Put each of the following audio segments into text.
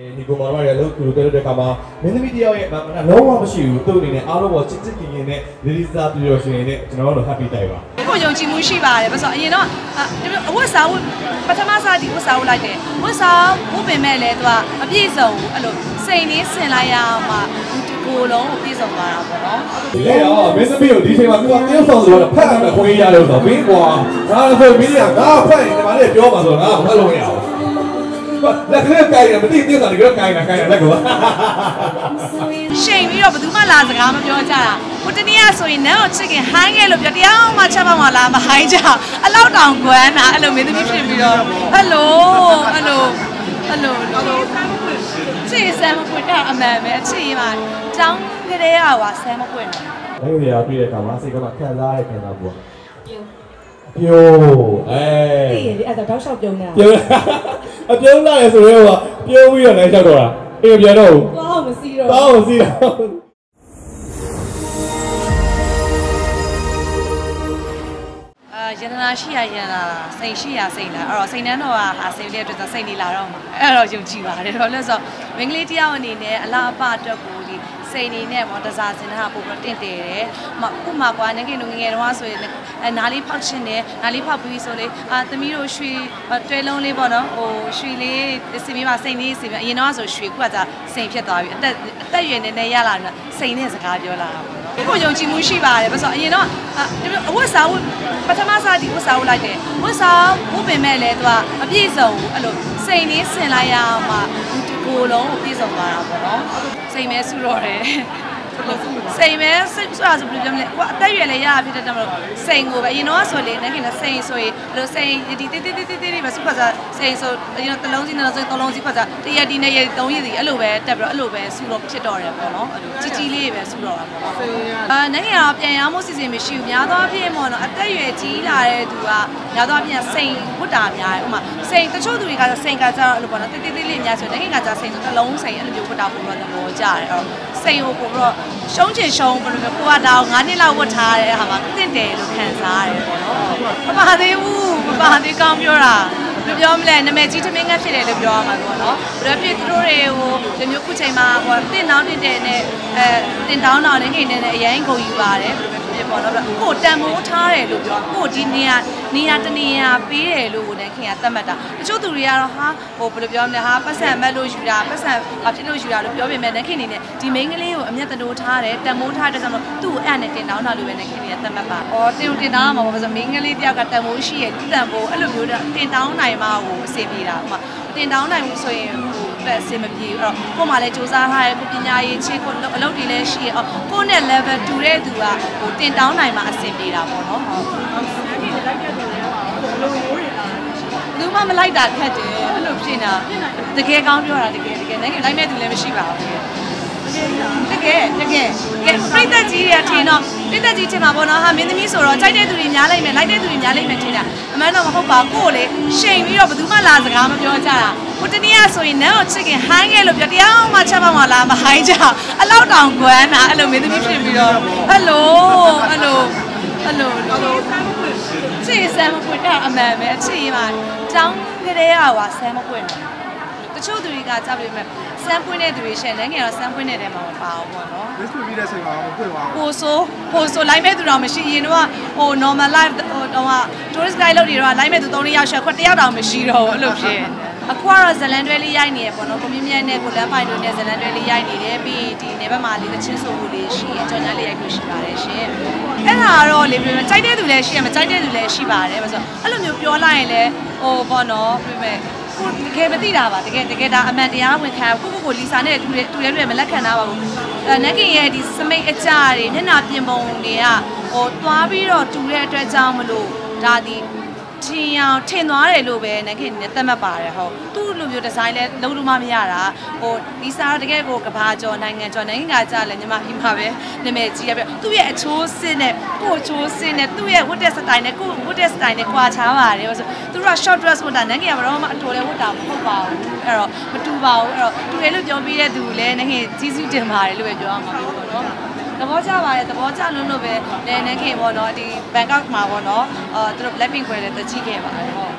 ဒီကိုမာရရဲ့လို့သူတို့တဲ့ခါမှာမင်းသမီးတယောက်ရဲ့မမလုံးဝမရှိဘူးသူ့အနေနဲ့အားလုံးပေါ်ချစ်ချစ်ခင်ခင်နဲ့လေးလေးစားပြီးတော့ရှင်နေကျွန်တော်တို့ happy တိုက်ပါကိုယုံကြည်မှုရှိပါတယ်ဘာလို့အရင်တော့အဝတ်စားဝတ်ပထမစားဒီဝတ်စားဝတ်လိုက်တယ်ဝတ်စားဝတ်ပင်မဲ့လဲသူကအပြည့်စုံအဲ့လိုစိန်လေးဆင်လိုက်ရမှဒီကိုယ်လုံးကိုပြည့်စုံသွားတာပေါ့နော်ဒီလေရောမင်းသမီးကိုဒီချိန်မှာသူကတယောက်ဆောင်ဆိုတော့ဖတ်ရမယ်ခွင့်ရတယ်ဆိုတော့ဘင်းကွာငါဆိုမင်းကငါဖတ်ရင်ဒီမှာလည်းပြောမှာဆိုတော့ငါဖတ်လို့မရဘူး လက်ကလေးကိုင်ရမသိသေးတာဒီကကိုင်တာကိုင်တာလက်ကောရှိန်ပြီးတော့ဘယ်သူမှလာစကားမပြောကြတာဟိုတနေ့ကဆိုရင်နန်းကိုချစ်ခင်ဟိုင်းခဲ့လို့ပြောတရားမှချက်ပေါက်မှလာမဟိုင်းကြအလောက်တောင်ကွမ်းတာအဲ့လိုမင်းသမီးဖြစ်ပြီးတော့အဲ့လိုအဲ့လိုအဲ့လိုအဲ့လိုချစ်ဆမ်းမပွင့်တာအမှန်ပဲအချစ်ရင်မှចောင်းကလေးကဟာဆမ်းမပွင့်တာအဲ့ဒီရပြည့်တဲ့ခါမှာစိတ်ကမှခံစားရခံစားဖို့ပြိုအဲသိရင်ဒီအဲ့ဒါတောက်လျှောက်ပြုံးနေတာပြို အပြုံးလာရဆိုတော့ပြိုးပြီးတော့လည်းချက်တော့တာအေးပြန်တော့သွားအောင်မစီတော့တောင်းစီတော့အာယန္တနာရှိရယန္တနာစိတ်ရှိရစိတ်လားအဲ့တော့စိတ်နှမ်းတော့ဟာစိတ်လေးအတွက်စိတ်နေလာတော့မှာအဲ့တော့ယုံကြည်ပါတယ်ဘာလို့လဲဆိုတော့မင်္ဂလိတယောက်အနေနဲ့အလားအပအတွက်ကိုဒီ စိတ်နေနဲ့ပေါ့တစားစင်တာပို့ပြီးတင့်တယ်တယ်။မဥမာကွာငယ်ငယ်ငယ်တုန်းကဆိုရင်အဲနားလေးဖောက်ချင်တယ်နားလေးဖောက်ပြီးဆိုလေအာသမီးတို့ရွှေတွဲလုံးလေးပေါ့နော်ဟိုရွှေလေးစင်ပြီးမှစိတ်လေးစင်ပြီးအရင်တော့ဆိုရွှေခုကကြာစိန်ဖြစ်သွားပြီအသက်အသက်ရွယ်နေနေရလာတော့စိန်နဲ့စကားပြောလာတာပေါ့နော်။ကိုယုံကြည်မှုရှိပါတယ်ဘာလို့ဆိုအရင်တော့အဝတ်စားဝတ်ပထမစားဒီဝတ်စားဝတ်လိုက်တယ်ဝတ်စားဝတ်ပင်မဲ့လဲသူကအပြည့်စုံအဲ့လိုစိန်လေးဆင်လိုက်ရမှဒီ ကိုယ်လုံးကိုပြည့်စုံသွားတာပေါ့နော်။စိန်မဲဆူတော့တယ်။ စိန်မဲဆိုတာဆိုဘယ်လိုပြောမလဲကိုအသက်ရွယ်လည်းရဖြစ်တဲ့တမလို့စိန်ကိုပဲအရင်တော့ဆိုလေနေခင်စိန်ဆိုရင်ဘယ်လိုစိန်ဒီတိတိတိတိတိပဲစုခါစားစိန်ဆိုအရင်တော့တလုံးစီနှလုံးစီသုံးလုံးစီခါစားတရက်ဒီနဲ့ရက်သုံးရက်စီအဲ့လိုပဲတက်ပြီးတော့အဲ့လိုပဲဆူတော့ဖြစ်တော့တယ်ပေါ့နော်အဲ့လိုကြီးကြီးလေးပဲဆူတော့တာပေါ့နော်အာနေခင်ကတော့ပြန်ရမှုစီစဉ်မရှိဘူးများသောအားဖြင့်ပေါ့နော်အသက်ရွယ်ကြီးလာတဲ့သူကများသောအားဖြင့်စိန်ဝတ်တာများတယ်ဥမာစိန်တချို့သူတွေကစိန်ကကြတော့အဲ့လိုပေါ့နော်တိတိတိလေးများဆိုနေခင်ကကြစိန်ဆိုတလုံးစိန်အဲ့လိုမျိုးဝတ်တာပုံတော့သဘောကျတယ်အဲ့တော့ စိန်ကိုပို့ပြီးတော့ရှုံးချင်ရှုံးဘယ်လိုမျိုးကိုကတောင်9နှစ်လောက်ဝတ်ထားတဲ့ဟာမှာတင့်တယ်လို့ခံစားရတယ်ပေါ့နော်မပါသေးဘူးမပါသေးကောင်းပြောတာဘယ်လိုပြောမလဲနာမည်ကြီးသမင်းငတ်ဖြစ်တယ်လို့ပြောရမှာပေါ့နော်ဘယ်လိုဖြစ်သူတို့တွေကိုဒီမျိုးခုချိန်မှာဟိုတင့်တောင်းတင့်တယ်နဲ့အဲတင်တောင်းတောင်းနေခင်နေနဲ့အရင်ကုန်ယူပါတယ်ဘယ်လို ဖြစ်ပေါ့နော်ကိုတန်မိုးထားတယ်လို့ပြောကိုဒီနေရာနေရာတနေရာပေးတယ်လို့လည်းခင်ကသတ်မှတ်တာတချို့သူတွေကတော့ဟာဟိုဘယ်လိုပြောမလဲဟာပတ်စံမက်လို့ယူတာပတ်စံဘာဖြစ်လို့ယူတာလို့ပြောပေမဲ့လည်းခင်နေနဲ့ဒီမိန်းကလေးကိုအမျက်တနိုးထားတယ်တန်မိုးထားတဲ့ကြောင့်သူ့ကိုအဲ့နဲ့တင်တောင်းတာလို့ပဲလည်းခင်ကသတ်မှတ်ပါ။အော်တင်တင်တောင်းမှာပေါ့ဆိုမိန်းကလေးတယောက်ကတန်မိုးရှိရဲ့တန်မိုးအဲ့လိုမျိုးတင်တောင်းနိုင်မှဟိုအဆင်ပြေတာဥမာတင်တောင်းနိုင်မှုဆိုရင်ဟို ပဲအဆင်မပြေဘူးအဲ့တော့ကို့မှာလည်းစူးစမ်းထားတယ်ကိုပညာရေးချင်းကိုအလုပ်တွေလည်းရှိရဲ့အော်ကိုနဲ့ level တူတဲ့သူကဟိုတင်တောင်းနိုင်မှအဆင်ပြေတာပေါ့နော်ဟုတ်လူမမလိုက်တာခက်တယ်အဲ့လိုဖြစ်နေတာတကယ်ကောင်းပြောတာတကယ်တကယ်နိုင်ငံလိုက်မဲ့သူလည်းမရှိပါဘူး တကယ်တကယ်တကယ်ပြိသက်ကြီးတွေထင်တော့ပြိသက်ကြီးထင်မှာပေါ့နော်ဟာမင်းသမီးဆိုတော့ကြိုက်တဲ့သူတွေများလိုက်မယ်လိုက်တဲ့သူတွေများလိုက်မယ်ထင်တာအမှန်တော့မဟုတ်ပါကို့လေရှိန်ပြီးတော့ဘယ်သူမှလာစကားမပြောကြတာဟိုတနေ့ကဆိုရင်နန်းကိုချစ်ခင်ဟိုင်းခဲ့လို့ပြောတရားမှချက်ပေါက်မှလာမဟိုင်းကြအလောက်တောင်ကွမ်းတာအဲ့လိုမင်းသမီးဖြစ်ပြီးတော့အဲ့လိုအဲ့လိုအဲ့လိုအဲ့လိုချစ်ဆမ်းမပွင့်တာအမှန်ပဲအချစ်ရင်မှចောင်းကလေးကဟာဆမ်းမပွင့်တာတ ချို့သူတွေကကြောက်ပြီးမဲ့စမ်းပွင့်တဲ့သူတွေရှယ်လဲငယ်တော့စမ်းပွင့်တဲ့တဲမှာမပါဘူးပေါ့နော် list ပြပြီးတဲ့အချိန်မှာမဖွင့်ပါဘူးဟိုဆိုဟိုဆိုလိုက်မဲ့သူတော့မရှိရင်တော့ဟို normal life ဟိုတော့ tourist guide လုပ်နေတော့လိုက်မဲ့သူ3ယောက်ရှက်ခွက်1ယောက်တောင်မရှိတော့ဘူးအဲ့လိုဖြစ်အခုကတော့ဇလန်တွဲလေးရိုက်နေရပေါ့နော်ကိုမြင့်မြတ်နဲ့ကိုလန်းပိုင်တို့နဲ့ဇလန်တွဲလေးရိုက်နေတယ်ပြီးဒီနေဘက်မှာလေးသချင်းဆိုဖို့လေးရှိရကြော်ညာလေးရိုက်လို့ရှိပါတယ်ရှင်အဲ့ဒါကတော့လေပြကြိုက်တဲ့သူလည်းရှိရမကြိုက်တဲ့သူလည်းရှိပါတယ်ဆိုတော့အဲ့လိုမျိုးပြောလိုက်ရင်လည်းဟိုပေါ့နော်ပြမဲ့ ကိုတကယ်မသိတာပါတကယ်တကယ်ဒါအမှန်တရားဝင်ခံကိုကိုကိုလီစာနဲ့တူတယ်တူတယ်တူတယ်မလက်ခံတာပါဘူးအဲနက်ကင်ရဲ့ဒီစမိတ်အကြတွေမျက်နှာပြင်ပုံတွေကဟိုသွားပြီးတော့တူတဲ့အတွက်ကြောင့်မလို့ဒါဒီ ထင်အောင်ထင်သွားတယ်လို့ပဲနခင်နဲ့သတ်မှတ်ပါတယ်ဟုတ်သူ့လိုမျိုးဒီဇိုင်းလဲလုံးလုံးမမရတာဟိုဒီစားတကယ်ကိုကဘာကျော်နိုင်ငံကျော်နိုင်ငံကကြလဲညီမဒီမှာပဲနာမည်ကြီးရပြသူ့ရဲ့အချိုးစစ်နဲ့ကို့ချိုးစစ်နဲ့သူ့ရဲ့ဝတ်တဲ့စတိုင်နဲ့ကို့ဝတ်တဲ့စတိုင်နဲ့ကွာခြားပါတယ်ဆိုသူတို့က short dress ဝတ်တာနိုင်ငံကတော့မှအတော်လဲဝတ်တာမဟုတ်ပါဘူးအဲ့တော့မတူပါဘူးအဲ့တော့တူတယ်လို့ပြောပြီးတဲ့သူလည်းနိုင်ငံကြီးစုတင်ပါတယ်လို့ပဲပြောရမှာပေါ့နော် သဘောကျပါတယ်သဘောကျလို့လို့ပဲလဲနေခင်ပေါ့နော်ဒီဘန်ကောက်မှာပေါ့နော်အာသူတို့ Blackpink ခွဲတဲ့တချိခဲ့ပါတယ်ဟုတ်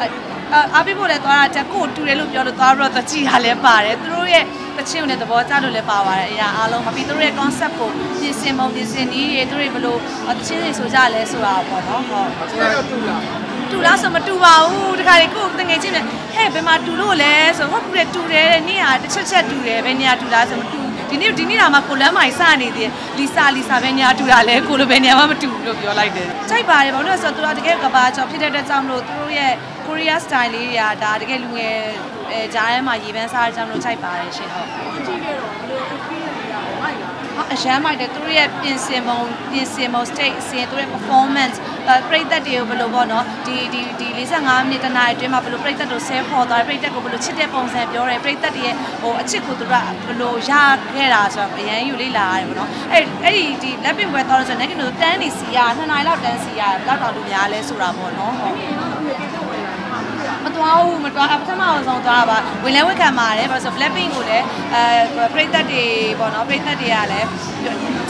အဲအားပေးဖို့လည်းသွားတာတက်ကိုတူတယ်လို့ပြောလို့သွားပြီးတော့တကြည်တာလည်းပါတယ်သူတို့ရဲ့တချင်းကိုလည်းသဘောကျလို့လည်းပါပါတယ်အရာအားလုံးမပြီးသူတို့ရဲ့ concept ကိုပြင်ဆင်ပုံပြင်ဆင်နည်းတွေသူတွေဘယ်လိုတချင်းတွေဆိုကြလဲဆိုတာပေါ့နော်ဟုတ်ကျွန်တော်တူလားတူလားဆိုမတူပါဘူးတခါလေကိုယ်တငယ်ချင်းနဲ့ဟဲ့ဘယ်မှာတူလို့လဲဆိုဟုတ်ကူတယ်တူတယ်တဲ့နေ့ဟာတစ်ချက်ချက်တူတယ်ဘယ်နေရာတူလားဆိုမတူ ဒီနေ့ဒီနေ့တော့မှကိုလမ်းမိုင်စနေသေးလီစာလီစာပဲညာတူတာလဲကိုလိုပဲနေရာမှမတူဘူးလို့ပြောလိုက်တယ်ကြိုက်ပါတယ်ဘာလို့လဲဆိုတော့သူကတကယ်ကဘာကြောင့်ဖြစ်တဲ့အတွက်ကြောင့်မလို့သူတို့ရဲ့ Korea style လေးတွေကဒါတကယ်လူငယ်အဲဂျားထဲမှာရေပန်းစားကြကြောင့်မလို့ကြိုက်ပါတယ်ရှင်ဟုတ်ကြည့်ခဲ့တော့ဘယ်လို experience ရ အောင်မိုက်လားဟာအရန်မိုက်တယ်သူတို့ရဲ့ပြင်ဆင်ပုံပြင်ဆင်ပုံ state အစဉ်သူတို့ရဲ့ performance အဲပရိသတ်တွေကိုဘယ်လိုပေါ့နော်ဒီဒီဒီ45မိနစ်တနားအတွင်းမှာဘယ်လိုပရိသတ်တို့ဆဲခေါ်သွားတယ်ပရိသတ်ကိုဘယ်လိုချစ်တဲ့ပုံစံပြောတယ်ပရိသတ်တွေရဲ့ဟိုအချစ်ကိုသူတို့ကဘယ်လိုရခဲ့တာဆိုတော့အရန်ယူလေးလာရတယ်ပေါ့နော်အဲ့အဲ့ဒီဒီ lab pin ပွဲသွားလို့ဆိုတော့ negative တန်းနေစီရ2နာရီလောက်တန်းစီရဘယ်လောက်တောင်လူများလဲဆိုတာပေါ့နော်ဟုတ် မတော်ဘူးမတော်ပထမအောင်ဆုံးသွားပါဝင်လဲဝက်ခံပါတယ်ဘာလို့ဆို Blackpink ကိုလည်းအဲပရိသတ်တွေပေါ့နော်ပရိသတ်တွေကလည်း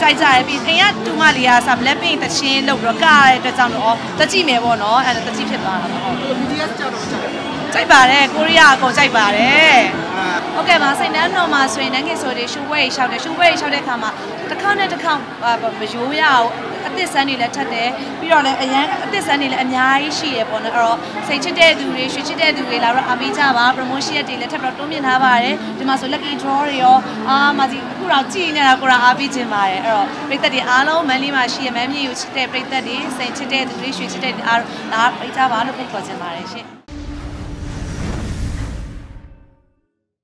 ကြိုက်ကြရပြီးအိမ်ကတူမလေးကစ Blackpink တချင်းလုပ်ပြီးတော့ကရတဲ့အတွက်ကြောင့်တော့တကြည့်မယ်ပေါ့နော်အဲတကြည့်ဖြစ်သွားတာပေါ့ဟုတ် BTS ကြောက်တော့ကြောက်တယ်ကြိုက်ပါတယ်ကိုရီးယားအကုန်ကြိုက်ပါတယ်ဟုတ်ကဲ့ပါစိတ်နှမ်းတော်မှာဆိုရင်နန်းကင်ဆိုတွေရှူဝဲရှောက်တယ်ရှူဝဲရှောက်တဲ့ခါမှာတစ်ခါနဲ့တစ်ခါမယိုးရအောင်အ သစ်ဆန်းတွေလည်းထပ်တယ်ပြီးတော့လည်းအရန်အသစ်ဆန်းတွေလည်းအများကြီးရှိရပေါ့နော်အဲ့တော့စိတ်ချစ်တဲ့သူတွေရွှေချစ်တဲ့သူတွေလာတော့အားပေးကြပါ promotion တွေလည်းထပ်ပြီးတော့တွန်းမြင့်ထားပါတယ်ဒီမှာဆို lucky draw တွေရောအာမကြီးအခုတော့ကြည်နေတာကိုတော့အားပေးခြင်းပါတယ်အဲ့တော့ပြည်သက်တွေအားလုံးမန်လေးမှာရှိရမန်းမြေကိုချစ်တဲ့ပြည်သက်တွေစိတ်ချစ်တဲ့သူတွေရွှေချစ်တဲ့အားလာပေးကြပါလို့ဖိတ်ခေါ်ခြင်းပါတယ်ရှင်